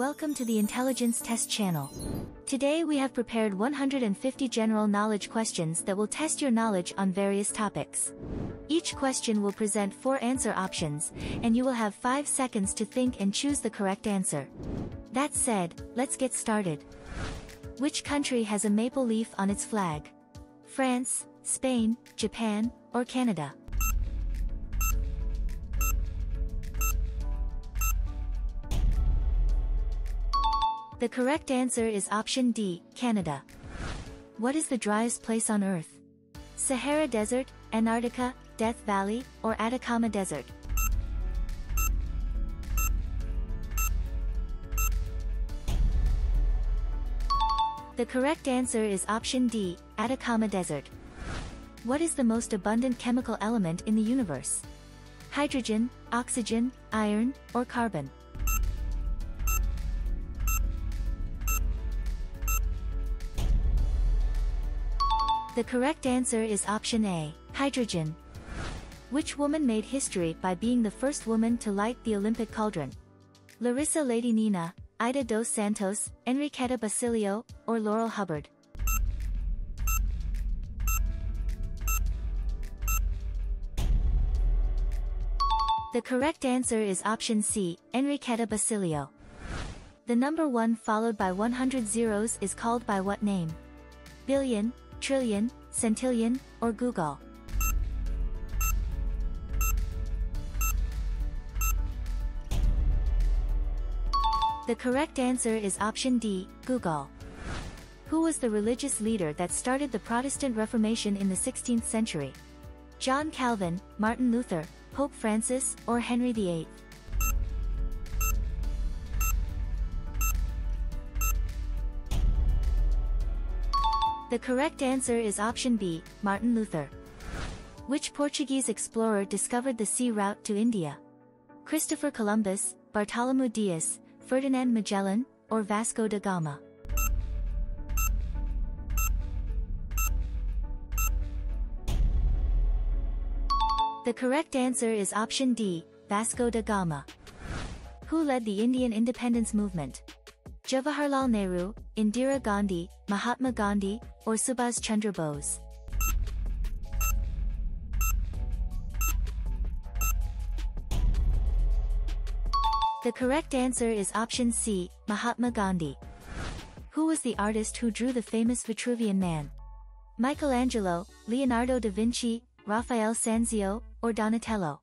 Welcome to the Intelligence Test channel. Today we have prepared 150 general knowledge questions that will test your knowledge on various topics. Each question will present four answer options, and you will have 5 seconds to think and choose the correct answer. That said, let's get started. Which country has a maple leaf on its flag? France, Spain, Japan, or Canada? The correct answer is option D, Canada. What is the driest place on Earth? Sahara Desert, Antarctica, Death Valley, or Atacama Desert? The correct answer is option D, Atacama Desert. What is the most abundant chemical element in the universe? Hydrogen, oxygen, iron, or carbon? The correct answer is option A, hydrogen. Which woman made history by being the first woman to light the Olympic cauldron? Larissa Latynina, Ida dos Santos, Enriqueta Basilio, or Laurel Hubbard? The correct answer is option C, Enriqueta Basilio. The number 1 followed by 100 zeros is called by what name? Billion, trillion, centillion, or googol. The correct answer is option D, googol. Who was the religious leader that started the Protestant Reformation in the 16th century? John Calvin, Martin Luther, Pope Francis, or Henry VIII? The correct answer is option B, Martin Luther. Which Portuguese explorer discovered the sea route to India? Christopher Columbus, Bartholomew Dias, Ferdinand Magellan, or Vasco da Gama? The correct answer is option D, Vasco da Gama. Who led the Indian independence movement? Jawaharlal Nehru, Indira Gandhi, Mahatma Gandhi, or Subhas Chandra Bose? The correct answer is option C, Mahatma Gandhi. Who was the artist who drew the famous Vitruvian Man? Michelangelo, Leonardo da Vinci, Raphael Sanzio, or Donatello?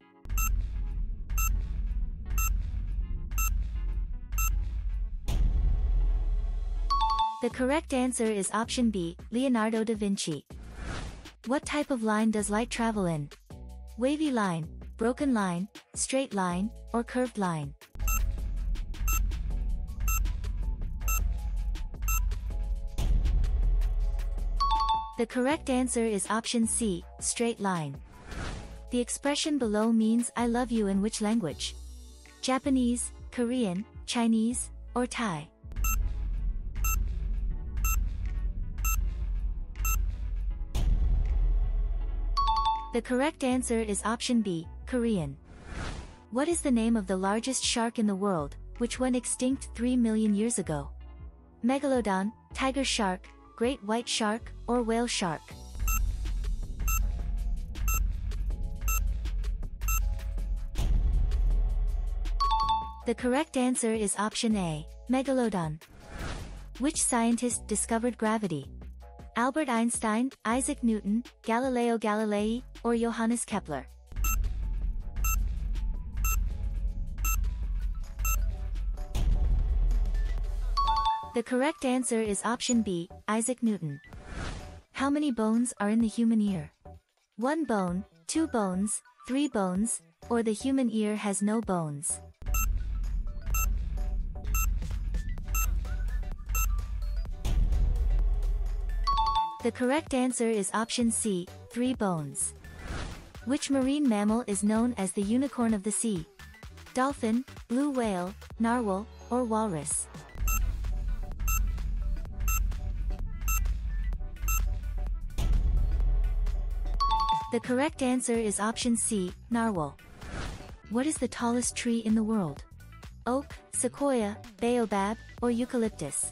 The correct answer is option B, Leonardo da Vinci. What type of line does light travel in? Wavy line, broken line, straight line, or curved line? The correct answer is option C, straight line. The expression below means I love you in which language? Japanese, Korean, Chinese, or Thai? The correct answer is option B, Korean. What is the name of the largest shark in the world, which went extinct 3 million years ago? Megalodon, tiger shark, great white shark, or whale shark? The correct answer is option A, Megalodon. Which scientist discovered gravity? Albert Einstein, Isaac Newton, Galileo Galilei, or Johannes Kepler? The correct answer is option B, Isaac Newton. How many bones are in the human ear? One bone, two bones, three bones, or the human ear has no bones? The correct answer is option C, three bones. Which marine mammal is known as the unicorn of the sea? Dolphin, blue whale, narwhal, or walrus? The correct answer is option C, narwhal. What is the tallest tree in the world? oak, sequoia, baobab, or eucalyptus?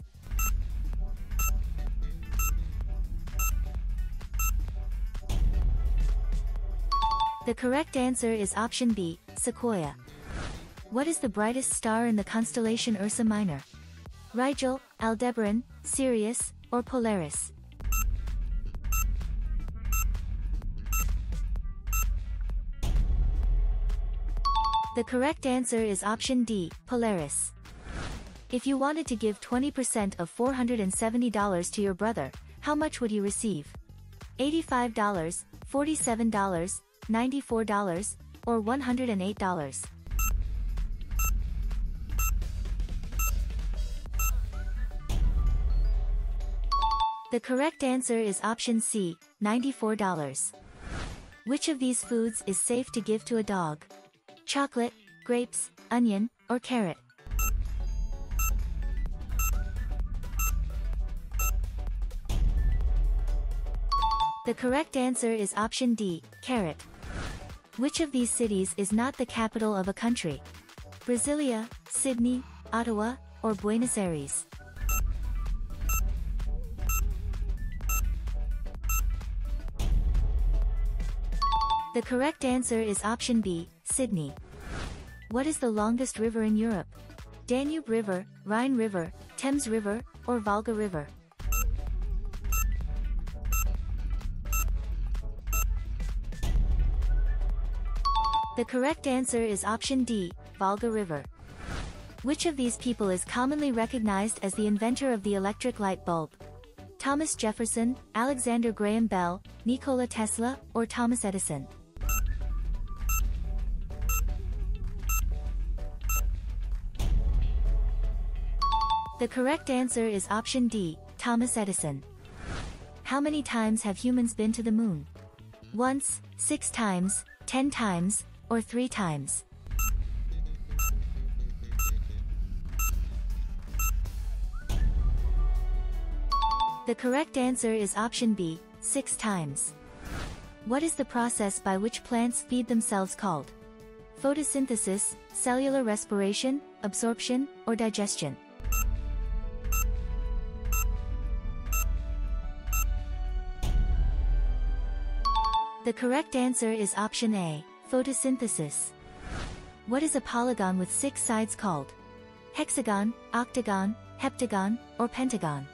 The correct answer is option B, sequoia. What is the brightest star in the constellation Ursa Minor? Rigel, Aldebaran, Sirius, or Polaris? The correct answer is option D, Polaris. If you wanted to give 20% of $470 to your brother, how much would you receive? $85, $47, $94, or $108? The correct answer is option C, $94. Which of these foods is safe to give to a dog? Chocolate, grapes, onion, or carrot? The correct answer is option D, carrot. Which of these cities is not the capital of a country? Brasilia, Sydney, Ottawa, or Buenos Aires? The correct answer is option B, Sydney. What is the longest river in Europe? Danube River, Rhine River, Thames River, or Volga River? The correct answer is option D, Volga River. Which of these people is commonly recognized as the inventor of the electric light bulb? Thomas Jefferson, Alexander Graham Bell, Nikola Tesla, or Thomas Edison? The correct answer is option D, Thomas Edison. How many times have humans been to the moon? Once, six times, ten times, or three times. The correct answer is option B, six times. What is the process by which plants feed themselves called? Photosynthesis, cellular respiration, absorption, or digestion? The correct answer is option A, Photosynthesis. What is a polygon with six sides called? Hexagon, octagon, heptagon, or pentagon?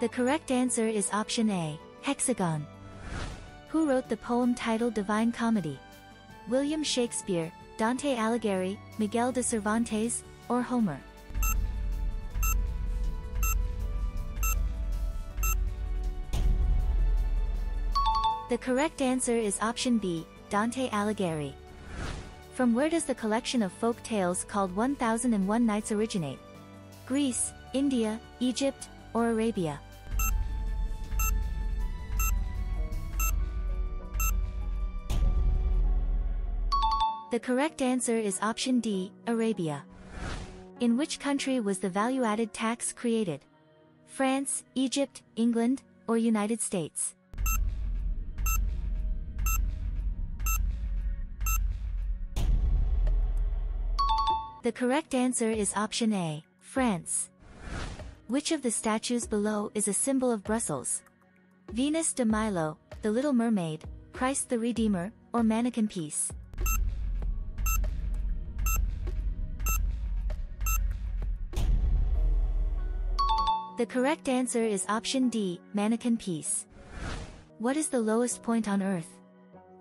The correct answer is option A, hexagon. Who wrote the poem titled Divine Comedy? William Shakespeare, Dante Alighieri, Miguel de Cervantes, or Homer? The correct answer is option B, Dante Alighieri. From where does the collection of folk tales called 1001 Nights originate? Greece, India, Egypt, or Arabia? The correct answer is option D, Arabia. In which country was the value-added tax created? France, Egypt, England, or United States? The correct answer is option A, France. Which of the statues below is a symbol of Brussels? Venus de Milo, the Little Mermaid, Christ the Redeemer, or Manneken Pis? The correct answer is option D, Manneken Pis. What is the lowest point on Earth?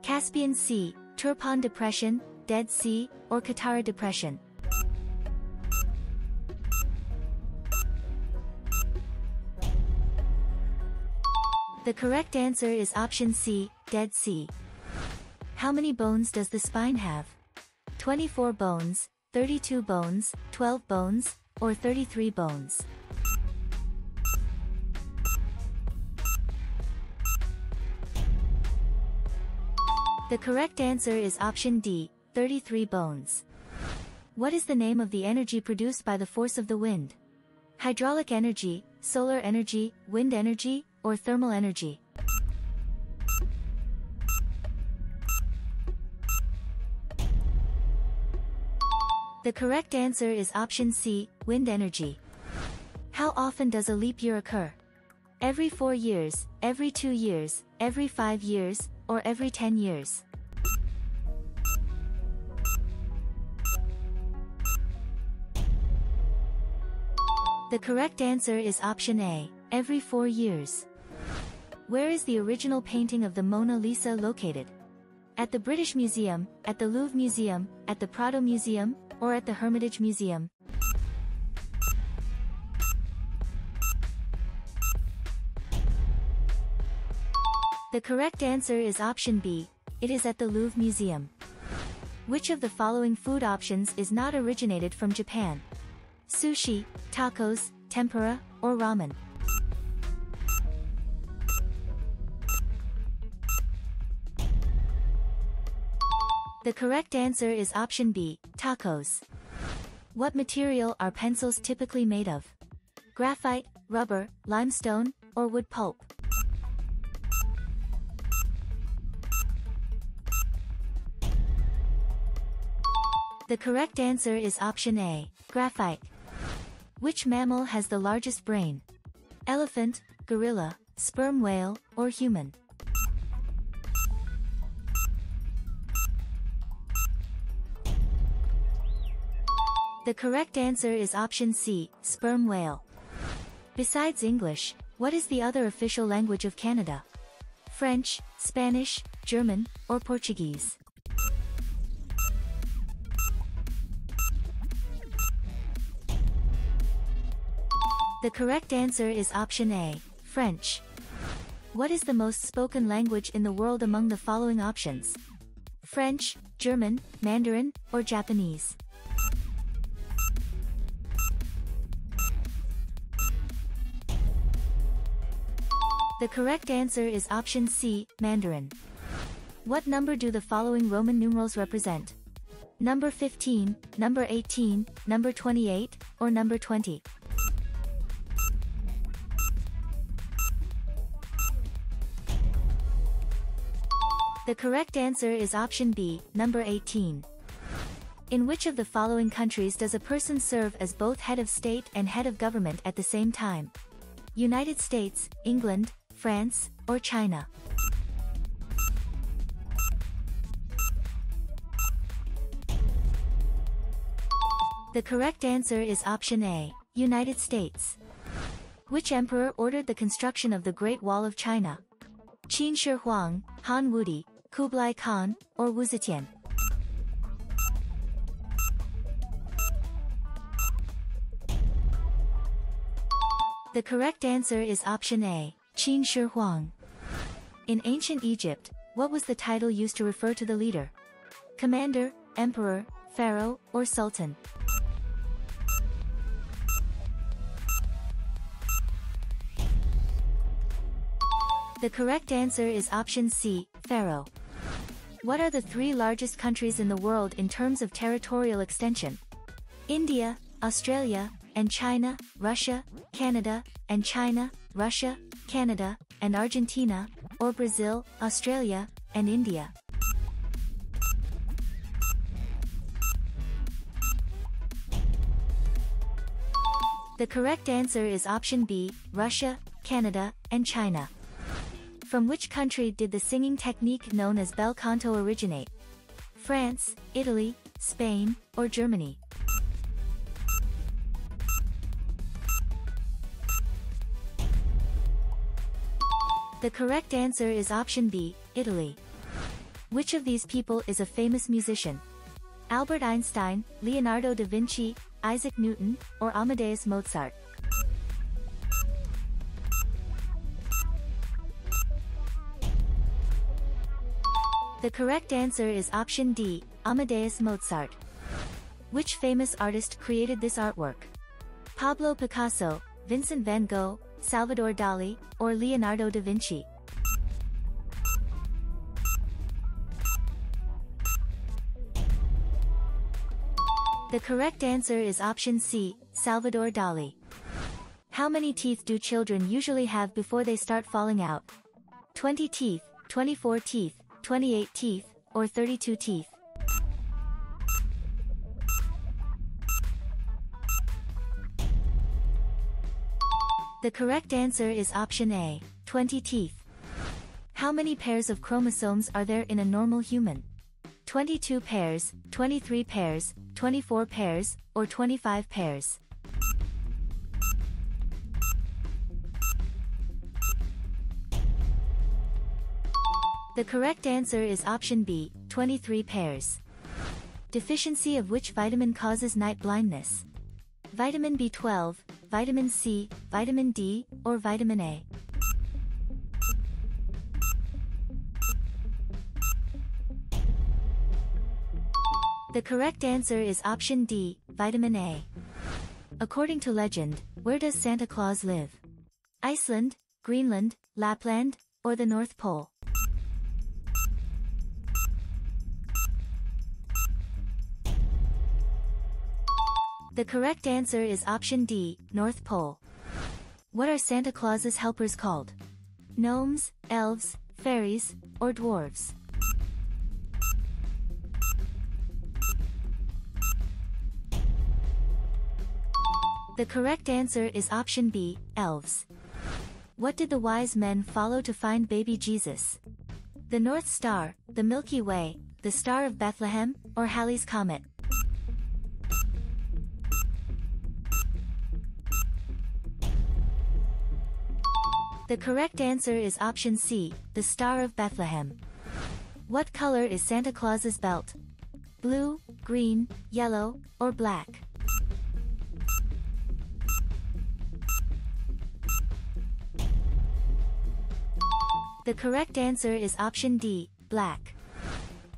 Caspian Sea, Turpan Depression, Dead Sea, or Qattara Depression? The correct answer is option C, Dead Sea. How many bones does the spine have? 24 bones, 32 bones, 12 bones, or 33 bones? The correct answer is option D, 33 bones. What is the name of the energy produced by the force of the wind? Hydraulic energy, solar energy, wind energy, or thermal energy. The correct answer is option C, wind energy. How often does a leap year occur? Every 4 years, every 2 years, every 5 years, or every 10 years. The correct answer is option A, every 4 years. Where is the original painting of the Mona Lisa located? At the British Museum, at the Louvre Museum, at the Prado Museum, or at the Hermitage Museum? The correct answer is option B, it is at the Louvre Museum. Which of the following food options is not originated from Japan? Sushi, tacos, tempura, or ramen? The correct answer is option B, tacos. What material are pencils typically made of? Graphite, rubber, limestone, or wood pulp? The correct answer is option A, graphite. Which mammal has the largest brain? Elephant, gorilla, sperm whale, or human? The correct answer is option C, sperm whale. Besides English, what is the other official language of Canada? French, Spanish, German, or Portuguese? The correct answer is option A, French. What is the most spoken language in the world among the following options? French, German, Mandarin, or Japanese? The correct answer is option C, Mandarin. What number do the following Roman numerals represent? Number 15, number 18, number 28, or number 20? The correct answer is option B, number 18. In which of the following countries does a person serve as both head of state and head of government at the same time? United States, England, France, or China? The correct answer is option A, United States. Which emperor ordered the construction of the Great Wall of China? Qin Shi Huang, Han Wudi, Kublai Khan, or Wu Zetian? The correct answer is option A, Qin Shi Huang. In ancient Egypt, what was the title used to refer to the leader? Commander, Emperor, Pharaoh, or Sultan? The correct answer is option C, Pharaoh. What are the three largest countries in the world in terms of territorial extension? India, Australia, and China, Russia, Canada, and China, Russia, Canada, and Argentina, or Brazil, Australia, and India. The correct answer is option B, Russia, Canada, and China. From which country did the singing technique known as bel canto originate? France, Italy, Spain, or Germany? The correct answer is option B, Italy. Which of these people is a famous musician? Albert Einstein, Leonardo da Vinci, Isaac Newton, or Amadeus Mozart? The correct answer is option D, Amadeus Mozart. Which famous artist created this artwork? Pablo Picasso, Vincent van Gogh, Salvador Dali, or Leonardo da Vinci? The correct answer is option C, Salvador Dali. How many teeth do children usually have before they start falling out? 20 teeth, 24 teeth, 28 teeth, or 32 teeth. The correct answer is option A, 20 teeth. How many pairs of chromosomes are there in a normal human? 22 pairs, 23 pairs, 24 pairs, or 25 pairs? The correct answer is option B, 23 pairs. Deficiency of which vitamin causes night blindness? Vitamin B12, vitamin C, vitamin D, or vitamin A? The correct answer is option D, vitamin A. According to legend, where does Santa Claus live? Iceland, Greenland, Lapland, or the North Pole? The correct answer is option D, North Pole. What are Santa Claus's helpers called? Gnomes, elves, fairies, or dwarves? The correct answer is option B, elves. What did the wise men follow to find baby Jesus? The North Star, the Milky Way, the Star of Bethlehem, or Halley's Comet? The correct answer is option C, the Star of Bethlehem. What color is Santa Claus's belt? Blue, green, yellow, or black? The correct answer is option D, black.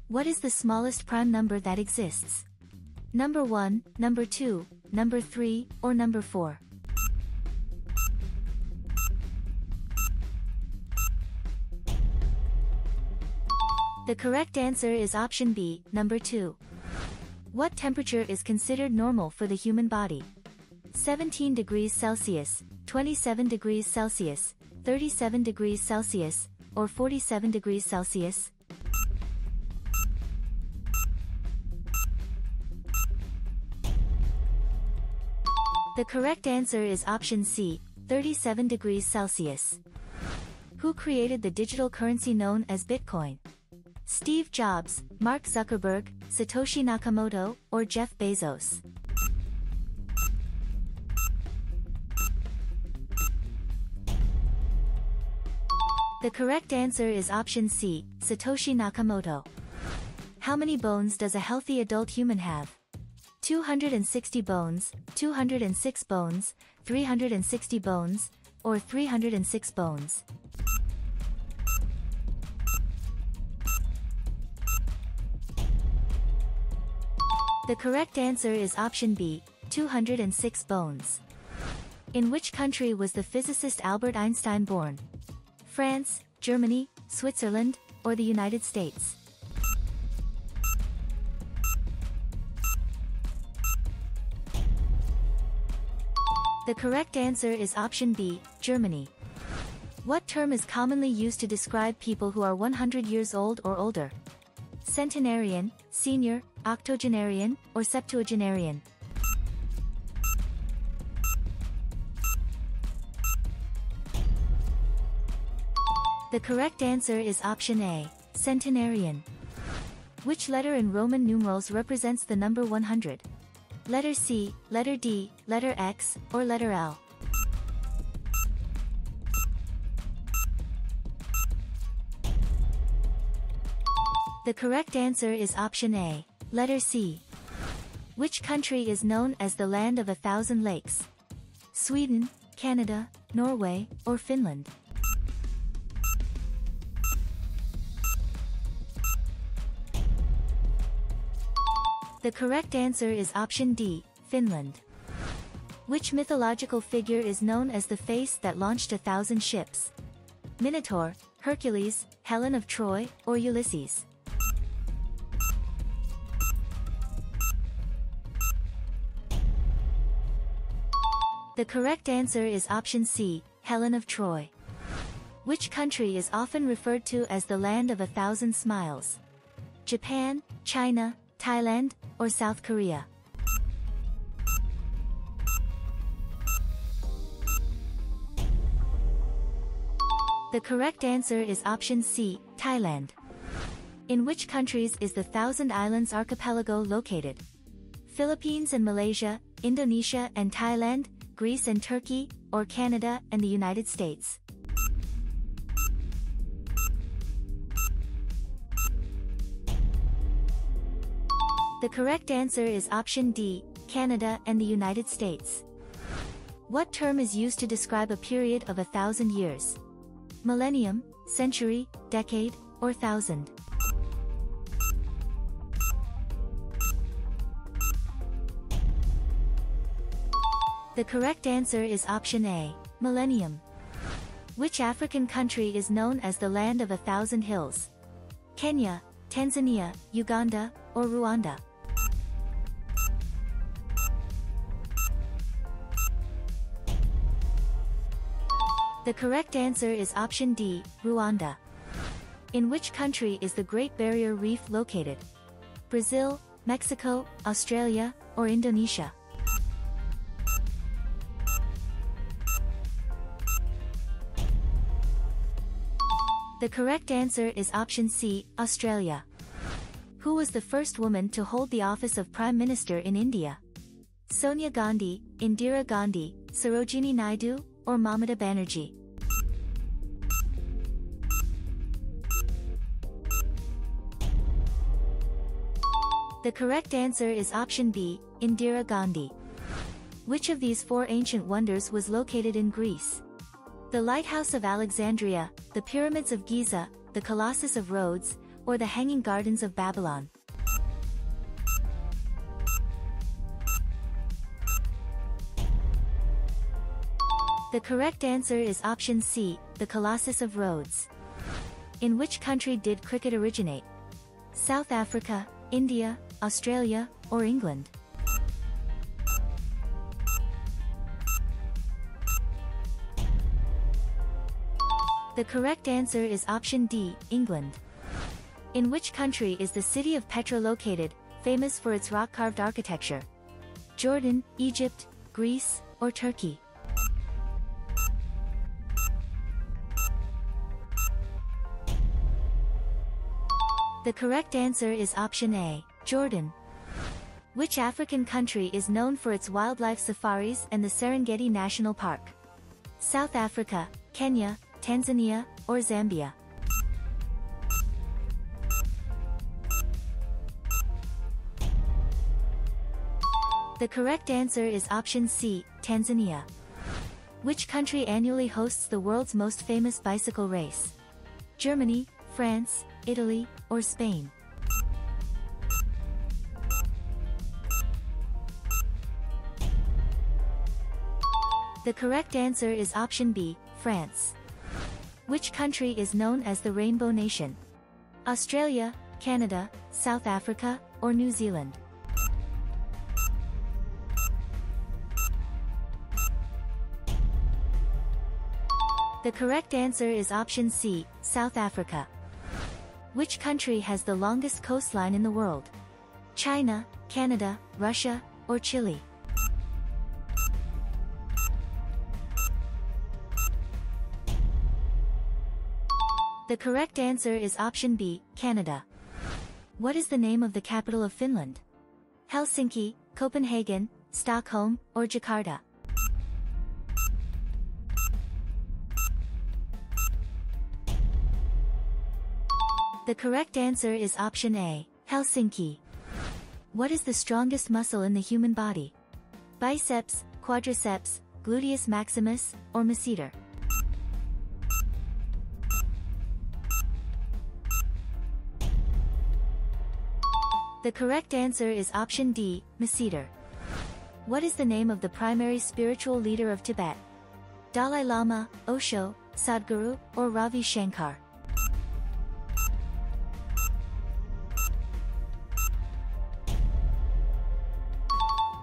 What is the smallest prime number that exists? Number 1, number 2, number 3, or number 4? The correct answer is option B, number 2. What temperature is considered normal for the human body? 17 degrees Celsius, 27 degrees Celsius, 37 degrees Celsius, or 47 degrees Celsius? The correct answer is option C, 37 degrees Celsius. Who created the digital currency known as Bitcoin? Steve Jobs, Mark Zuckerberg, Satoshi Nakamoto, or Jeff Bezos? The correct answer is option C, Satoshi Nakamoto. How many bones does a healthy adult human have? 260 bones, 206 bones, 360 bones, or 306 bones? The correct answer is option B, 206 bones. In which country was the physicist Albert Einstein born? France, Germany, Switzerland, or the United States? The correct answer is option B, Germany. What term is commonly used to describe people who are 100 years old or older? Centenarian, senior, octogenarian, or septuagenarian? The correct answer is option A, centenarian. Which letter in Roman numerals represents the number 100? Letter C, letter D, letter X, or letter L? The correct answer is option A, letter C. Which country is known as the land of a thousand lakes? Sweden, Canada, Norway, or Finland? The correct answer is option D, Finland. Which mythological figure is known as the face that launched a thousand ships? Minotaur, Hercules, Helen of Troy, or Ulysses? The correct answer is option C, Helen of Troy. Which country is often referred to as the land of a thousand smiles? Japan, China, Thailand, or South Korea? The correct answer is option C, Thailand. In which countries is the Thousand Islands Archipelago located? Philippines and Malaysia, Indonesia and Thailand, Greece and Turkey, or Canada and the United States? The correct answer is option D, Canada and the United States. What term is used to describe a period of a thousand years? Millennium, century, decade, or thousand? The correct answer is option A, millennium. Which African country is known as the land of a thousand hills? Kenya, Tanzania, Uganda, or Rwanda? The correct answer is option D, Rwanda. In which country is the Great Barrier Reef located? Brazil, Mexico, Australia, or Indonesia? The correct answer is option C, Australia. Who was the first woman to hold the office of Prime Minister in India? Sonia Gandhi, Indira Gandhi, Sarojini Naidu, or Mamata Banerjee? The correct answer is option B, Indira Gandhi. Which of these four ancient wonders was located in Greece? The Lighthouse of Alexandria, the Pyramids of Giza, the Colossus of Rhodes, or the Hanging Gardens of Babylon? The correct answer is option C, the Colossus of Rhodes. In which country did cricket originate? South Africa, India, Australia, or England? The correct answer is option D, England. In which country is the city of Petra located, famous for its rock-carved architecture? Jordan, Egypt, Greece, or Turkey? The correct answer is option A, Jordan. Which African country is known for its wildlife safaris and the Serengeti National Park? South Africa, Kenya, Tanzania, or Zambia? The correct answer is option C, Tanzania. Which country annually hosts the world's most famous bicycle race? Germany, France, Italy, or Spain? The correct answer is option B, France. Which country is known as the Rainbow Nation? Australia, Canada, South Africa, or New Zealand? The correct answer is option C, South Africa. Which country has the longest coastline in the world? China, Canada, Russia, or Chile? The correct answer is option B, Canada. What is the name of the capital of Finland? Helsinki, Copenhagen, Stockholm, or Jakarta? The correct answer is option A, Helsinki. What is the strongest muscle in the human body? Biceps, quadriceps, gluteus maximus, or masseter? The correct answer is option D, Masseter. What is the name of the primary spiritual leader of Tibet? Dalai Lama, Osho, Sadhguru, or Ravi Shankar?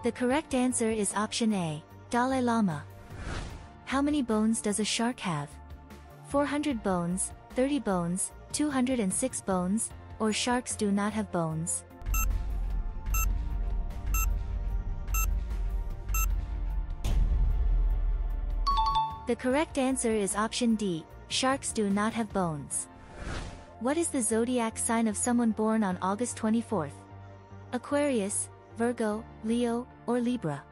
The correct answer is option A, Dalai Lama. How many bones does a shark have? 400 bones, 30 bones, 206 bones, or sharks do not have bones? The correct answer is option D, Sharks do not have bones. What is the zodiac sign of someone born on August 24th? Aquarius, Virgo, Leo, or Libra?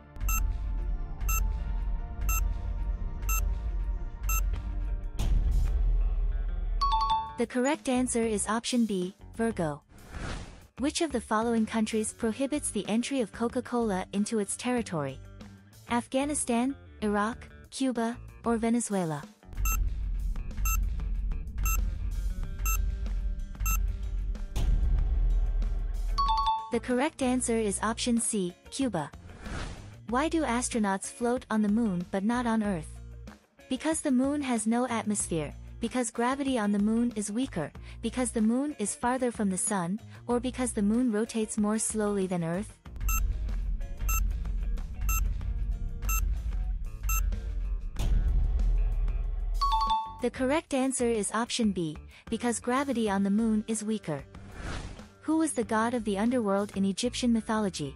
The correct answer is option B, Virgo. Which of the following countries prohibits the entry of Coca-Cola into its territory? Afghanistan, Iraq, Cuba, or Venezuela? The correct answer is option C, Cuba. Why do astronauts float on the moon but not on Earth? Because the moon has no atmosphere, because gravity on the moon is weaker, because the moon is farther from the sun, or because the moon rotates more slowly than Earth? The correct answer is option B, because gravity on the moon is weaker. Who was the god of the underworld in Egyptian mythology?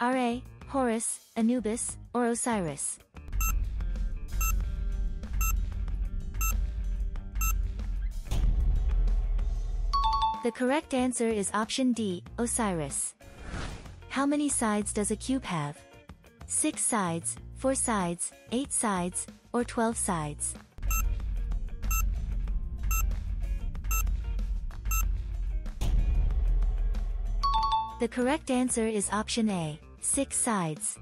Ra, Horus, Anubis, or Osiris? The correct answer is option D, Osiris. How many sides does a cube have? 6 sides, 4 sides, 8 sides, or 12 sides? The correct answer is option A, six sides.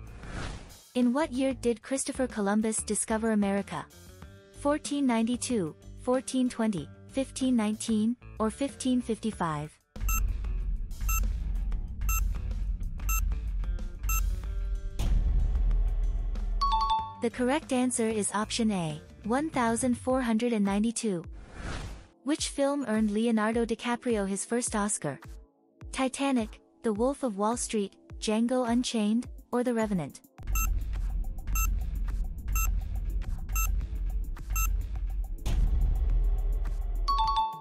In what year did Christopher Columbus discover America? 1492, 1420, 1519, or 1555? The correct answer is option A, 1492. Which film earned Leonardo DiCaprio his first Oscar? Titanic, the Wolf of Wall Street, Django Unchained, or The Revenant?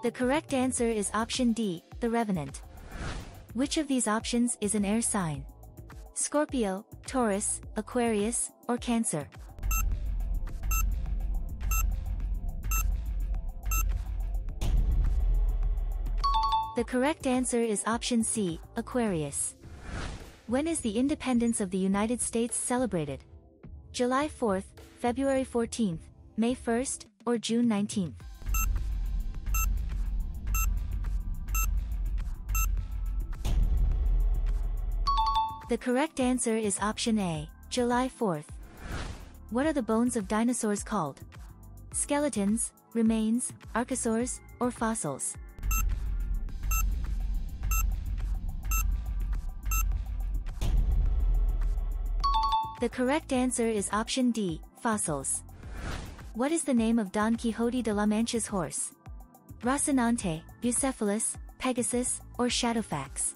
The correct answer is option D, The Revenant. Which of these options is an air sign? Scorpio, Taurus, Aquarius, or Cancer? The correct answer is option C, Aquarius. When is the independence of the United States celebrated? July 4th, February 14th, May 1st, or June 19th? The correct answer is option A, July 4th. What are the bones of dinosaurs called? Skeletons, remains, archosaurs, or fossils? The correct answer is option D, fossils. What is the name of Don Quixote de la Mancha's horse? Rocinante, Bucephalus, Pegasus, or Shadowfax?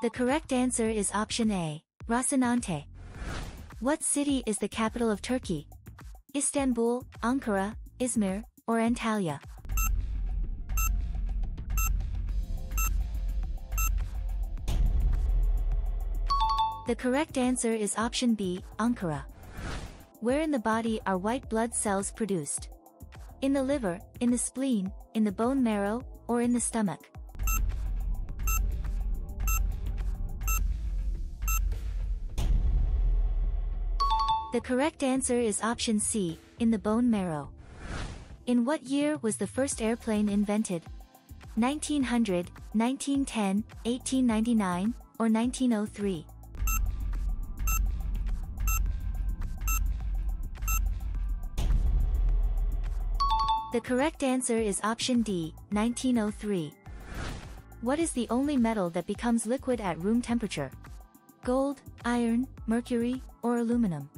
The correct answer is option A, Rocinante. What city is the capital of Turkey? Istanbul, Ankara, Izmir, or Antalya? The correct answer is option B, Ankara. Where in the body are white blood cells produced? In the liver, in the spleen, in the bone marrow, or in the stomach? The correct answer is option C, in the bone marrow. In what year was the first airplane invented? 1900, 1910, 1899, or 1903? The correct answer is option D, 1903. What is the only metal that becomes liquid at room temperature? Gold, iron, mercury, or aluminum?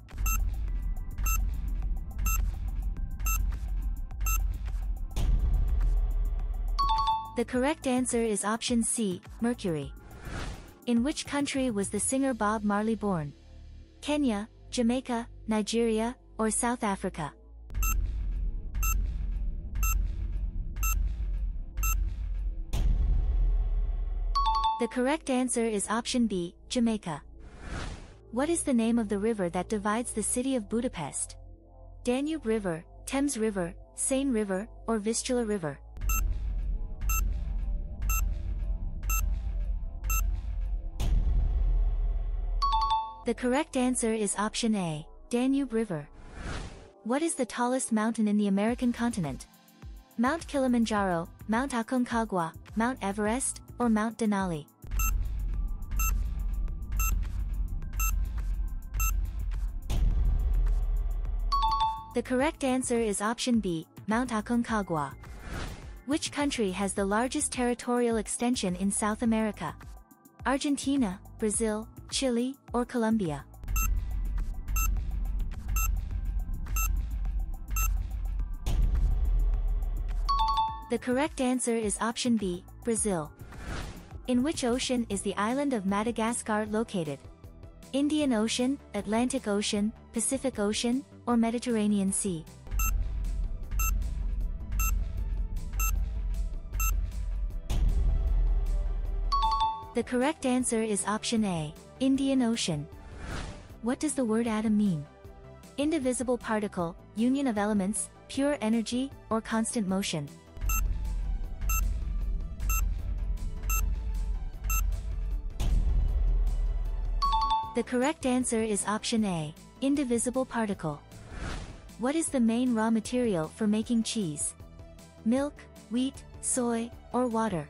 The correct answer is option C, mercury. In which country was the singer Bob Marley born? Kenya, Jamaica, Nigeria, or South Africa? The correct answer is option B, Jamaica. What is the name of the river that divides the city of Budapest? Danube River, Thames River, Seine River, or Vistula River? The correct answer is option A, Danube River. What is the tallest mountain in the American continent? Mount Kilimanjaro, Mount Aconcagua, Mount Everest, or Mount Denali? The correct answer is option B, Mount Aconcagua. Which country has the largest territorial extension in South America? Argentina, Brazil, Chile, or Colombia? The correct answer is option B, Brazil. In which ocean is the island of Madagascar located? Indian Ocean, Atlantic Ocean, Pacific Ocean, or Mediterranean Sea? The correct answer is option A, Indian Ocean. What does the word atom mean? Indivisible particle, union of elements, pure energy, or constant motion? The correct answer is option A, indivisible particle. What is the main raw material for making cheese? Milk, wheat, soy, or water?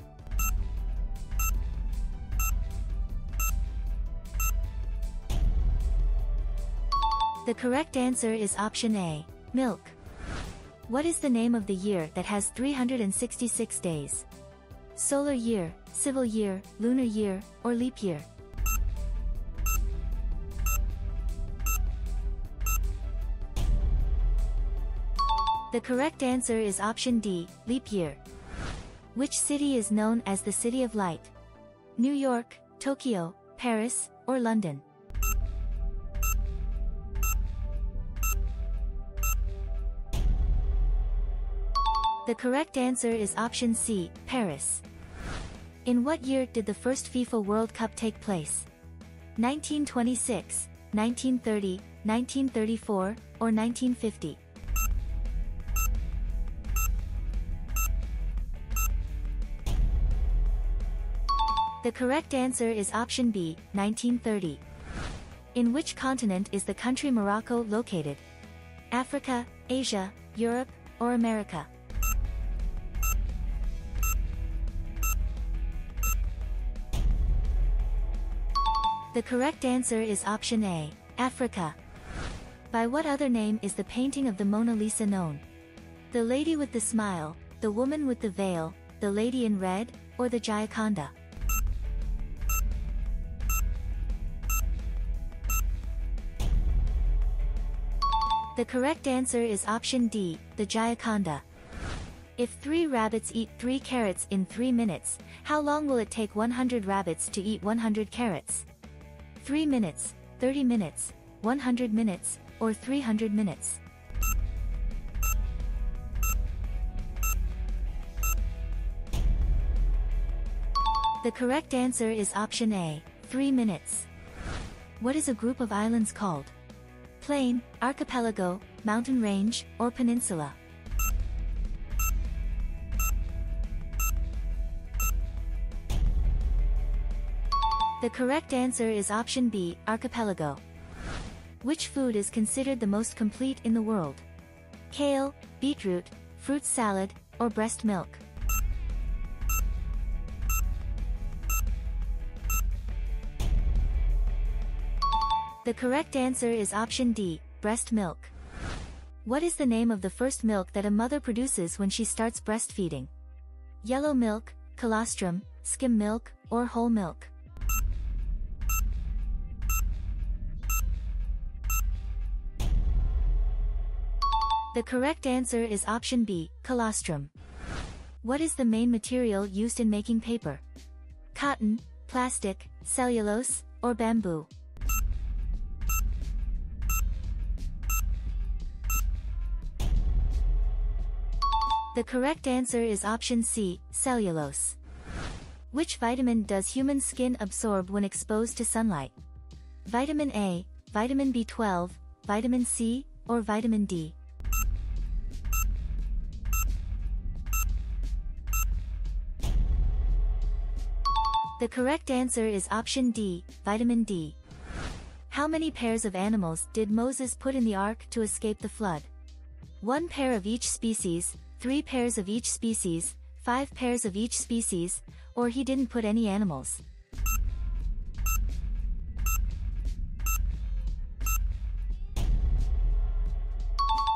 The correct answer is option A, milk. What is the name of the year that has 366 days? Solar year, civil year, lunar year, or leap year? The correct answer is option D, leap year. Which city is known as the City of Light? New York, Tokyo, Paris, or London? The correct answer is option C, Paris. In what year did the first FIFA World Cup take place? 1926, 1930, 1934, or 1950? The correct answer is option B, 1930. In which continent is the country Morocco located? Africa, Asia, Europe, or America? The correct answer is option A, Africa. By what other name is the painting of the Mona Lisa known? The Lady with the Smile, the Woman with the Veil, the Lady in Red, or the Gioconda? The correct answer is option D, the Gioconda. If 3 rabbits eat 3 carrots in 3 minutes, how long will it take 100 rabbits to eat 100 carrots? 3 minutes, 30 minutes, 100 minutes, or 300 minutes? The correct answer is option A, 3 minutes. What is a group of islands called? Plain, archipelago, mountain range, or peninsula. The correct answer is option B, archipelago. Which food is considered the most complete in the world? Kale, beetroot, fruit salad, or breast milk? The correct answer is option D, breast milk. What is the name of the first milk that a mother produces when she starts breastfeeding? Yellow milk, colostrum, skim milk, or whole milk? The correct answer is option B, colostrum. What is the main material used in making paper? Cotton, plastic, cellulose, or bamboo? The correct answer is option C, cellulose. Which vitamin does human skin absorb when exposed to sunlight? Vitamin A, vitamin B12, vitamin C, or vitamin D? The correct answer is option D, vitamin D. How many pairs of animals did Moses put in the ark to escape the flood? One pair of each species, three pairs of each species, five pairs of each species, or he didn't put any animals.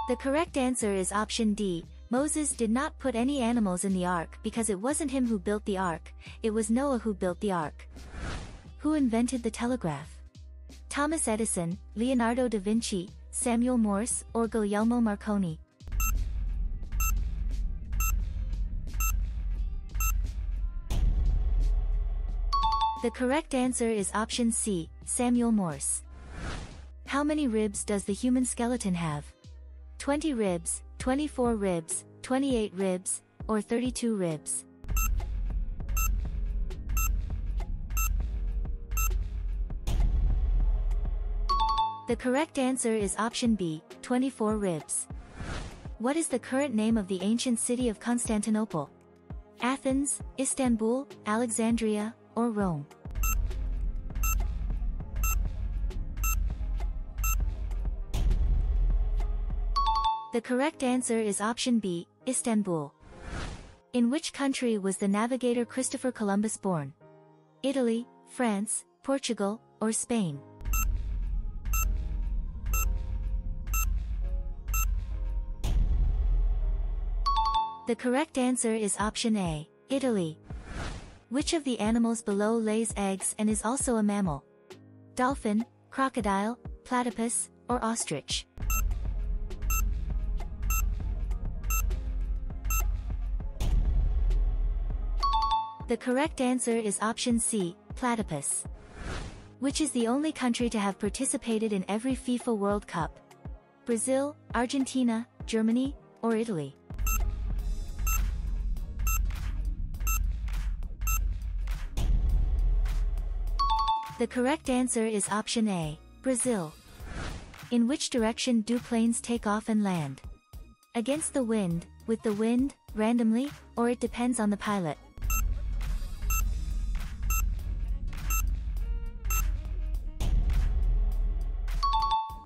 The correct answer is option D. Moses did not put any animals in the ark because it wasn't him who built the ark, it was Noah who built the ark. Who invented the telegraph? Thomas Edison, Leonardo da Vinci, Samuel Morse, or Guglielmo Marconi? The correct answer is option C, Samuel Morse. How many ribs does the human skeleton have? 20 ribs, 24 ribs, 28 ribs, or 32 ribs? The correct answer is option B, 24 ribs. What is the current name of the ancient city of Constantinople? Athens, Istanbul, Alexandria, or Rome? The correct answer is option B, Istanbul. In which country was the navigator Christopher Columbus born? Italy, France, Portugal, or Spain? The correct answer is option A, Italy. Which of the animals below lays eggs and is also a mammal? Dolphin, crocodile, platypus, or ostrich? The correct answer is option C, platypus. Which is the only country to have participated in every FIFA World Cup? Brazil, Argentina, Germany, or Italy? The correct answer is option A, Brazil. In which direction do planes take off and land? Against the wind, with the wind, randomly, or it depends on the pilot?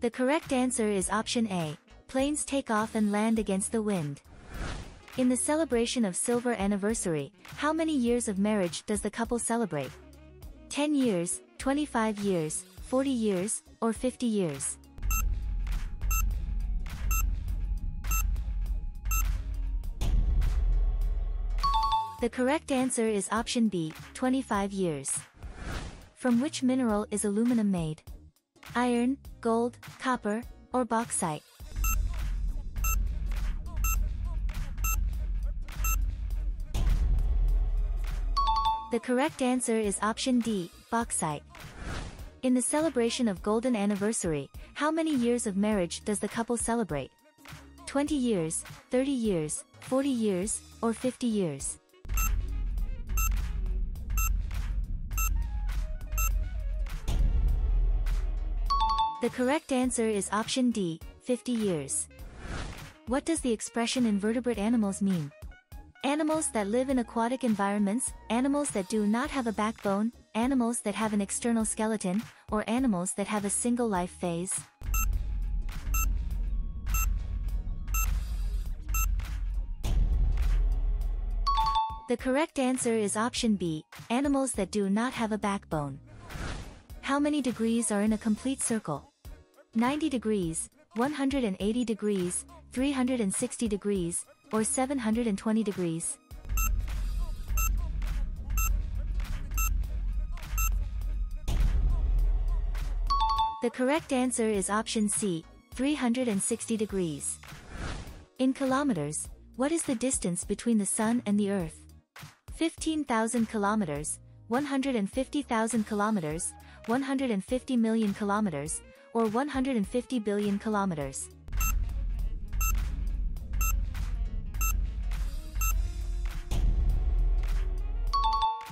The correct answer is option A. Planes take off and land against the wind. In the celebration of silver anniversary, how many years of marriage does the couple celebrate? 10 years, 25 years, 40 years, or 50 years? The correct answer is option B, 25 years. From which mineral is aluminum made? iron, gold, copper, or bauxite. The correct answer is option D, bauxite. In the celebration of golden anniversary, how many years of marriage does the couple celebrate? 20 years, 30 years, 40 years, or 50 years? The correct answer is option D, 50 years. What does the expression invertebrate animals mean? Animals that live in aquatic environments, animals that do not have a backbone, animals that have an external skeleton, or animals that have a single life phase. The correct answer is option B, animals that do not have a backbone. How many degrees are in a complete circle? 90 degrees, 180 degrees, 360 degrees, or 720 degrees. The correct answer is option C, 360 degrees. In kilometers, what is the distance between the Sun and the Earth? 15,000 kilometers, 150,000 kilometers, 150 million kilometers, or 150 billion kilometers.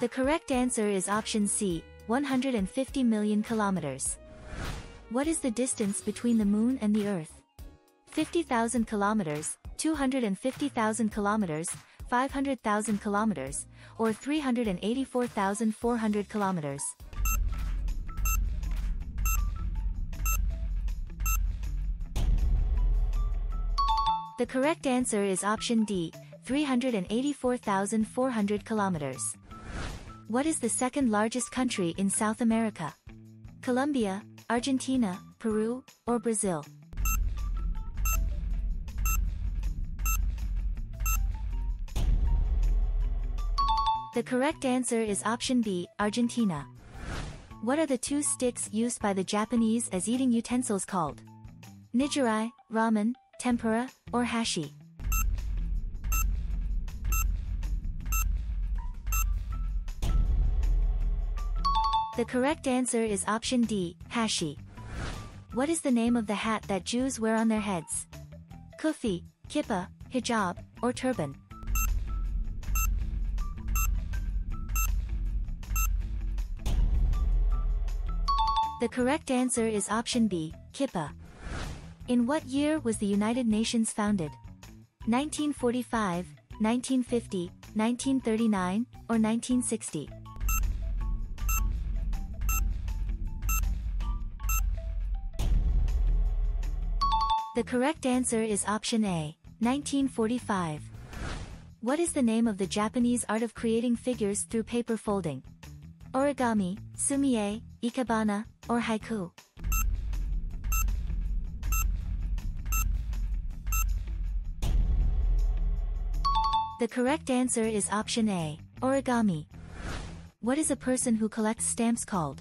The correct answer is option C, 150 million kilometers. What is the distance between the moon and the earth? 50,000 kilometers, 250,000 kilometers, 500,000 kilometers, or 384,400 kilometers. The correct answer is option D, 384,400 kilometers. What is the second largest country in South America? Colombia, Argentina, Peru, or Brazil? The correct answer is option B, Argentina. What are the two sticks used by the Japanese as eating utensils called? Nigiri, ramen, tempura, or hashi? The correct answer is option D, hashi. What is the name of the hat that Jews wear on their heads? Kufi, kippah, hijab, or turban? The correct answer is option B, kippah. In what year was the United Nations founded? 1945, 1950, 1939, or 1960? The correct answer is option A, 1945. What is the name of the Japanese art of creating figures through paper folding? Origami, sumi-e, ikebana, or haiku? The correct answer is option A, origami. What is a person who collects stamps called?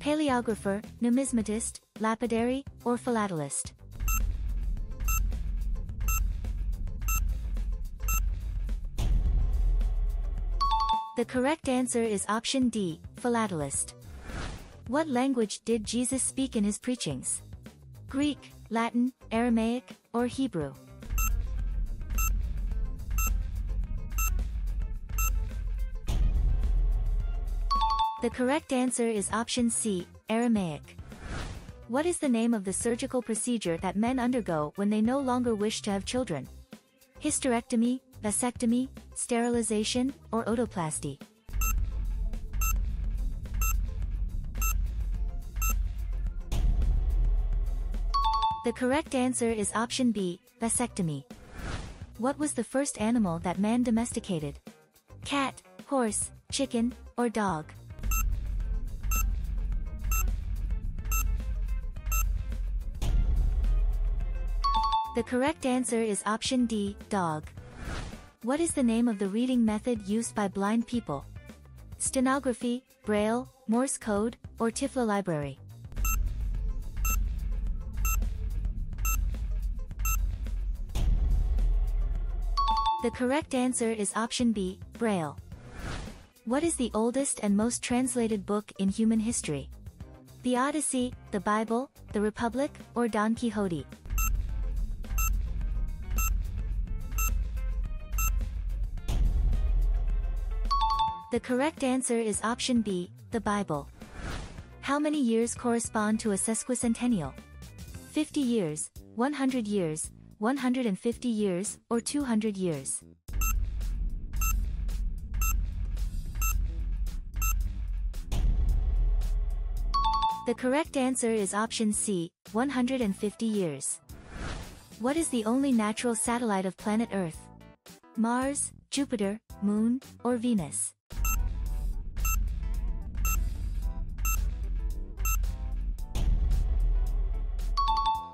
Paleographer, numismatist, lapidary, or philatelist? The correct answer is option D, philatelist. What language did Jesus speak in his preachings? Greek, Latin, Aramaic, or Hebrew? The correct answer is option C, Aramaic. What is the name of the surgical procedure that men undergo when they no longer wish to have children? Hysterectomy, vasectomy, sterilization, or otoplasty? The correct answer is option B, vasectomy. What was the first animal that man domesticated? Cat, horse, chicken, or dog? The correct answer is option D, dog. What is the name of the reading method used by blind people? Stenography, Braille, Morse code, or Tiflo library? The correct answer is option B, Braille. What is the oldest and most translated book in human history? The Odyssey, the Bible, the Republic, or Don Quixote? The correct answer is option B, the Bible. How many years correspond to a sesquicentennial? 50 years, 100 years, 150 years, or 200 years? The correct answer is option C, 150 years. What is the only natural satellite of planet Earth? Mars, Jupiter, Moon, or Venus?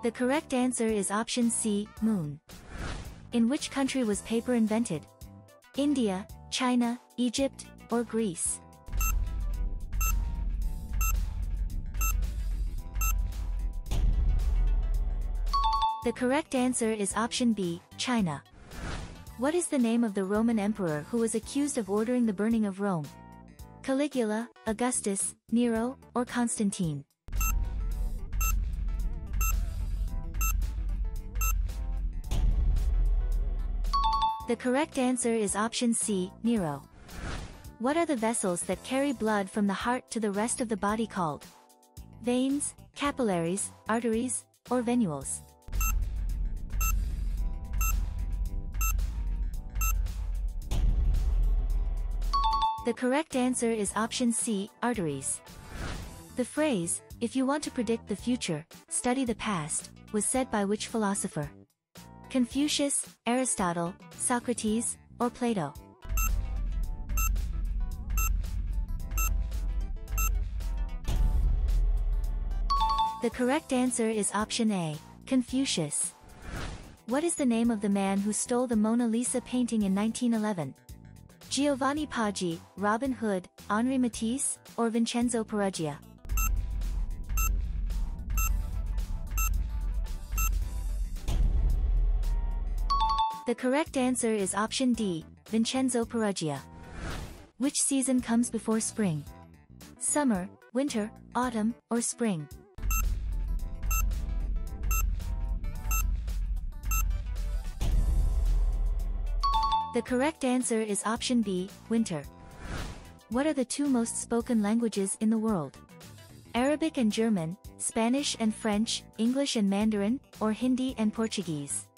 The correct answer is option C, Moon. In which country was paper invented? India, China, Egypt, or Greece? The correct answer is option B, China. What is the name of the Roman emperor who was accused of ordering the burning of Rome? Caligula, Augustus, Nero, or Constantine? The correct answer is option C, Nero. What are the vessels that carry blood from the heart to the rest of the body called? Veins, capillaries, arteries, or venules? The correct answer is option C, arteries. The phrase, if you want to predict the future, study the past, was said by which philosopher? Confucius, Aristotle, Socrates, or Plato? The correct answer is option A, Confucius. What is the name of the man who stole the Mona Lisa painting in 1911? Giovanni Paggi, Robin Hood, Henri Matisse, or Vincenzo Peruggia? The correct answer is option D, Vincenzo Peruggia. Which season comes before spring? Summer, winter, autumn, or spring? The correct answer is option B, winter. What are the two most spoken languages in the world? Arabic and German, Spanish and French, English and Mandarin, or Hindi and Portuguese?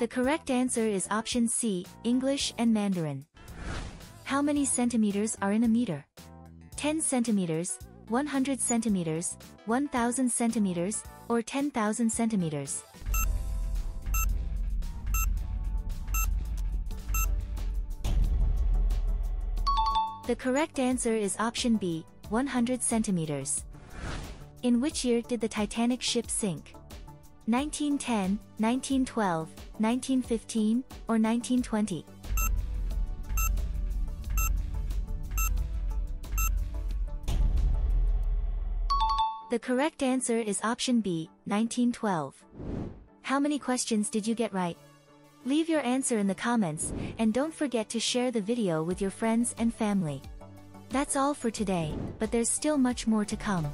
The correct answer is option C, English and Mandarin. How many centimeters are in a meter? 10 centimeters, 100 centimeters, 1000 centimeters, or 10,000 centimeters. The correct answer is option B, 100 centimeters. In which year did the Titanic ship sink? 1910, 1912, 1915, or 1920? The correct answer is option B, 1912. How many questions did you get right? Leave your answer in the comments, and don't forget to share the video with your friends and family. That's all for today, but there's still much more to come.